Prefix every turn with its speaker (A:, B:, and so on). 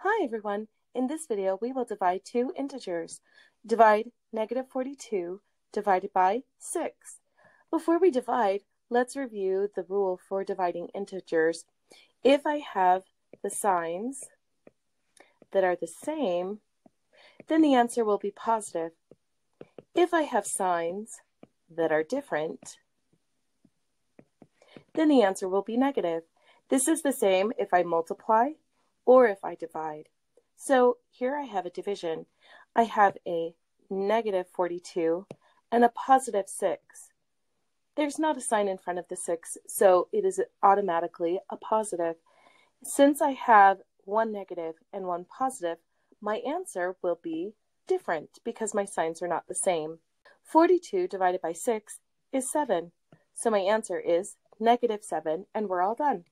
A: Hi everyone! In this video we will divide two integers. Divide negative 42 divided by 6. Before we divide, let's review the rule for dividing integers. If I have the signs that are the same, then the answer will be positive. If I have signs that are different, then the answer will be negative. This is the same if I multiply or if I divide. So here I have a division. I have a negative 42 and a positive 6. There's not a sign in front of the 6, so it is automatically a positive. Since I have one negative and one positive, my answer will be different because my signs are not the same. 42 divided by 6 is 7, so my answer is negative 7, and we're all done.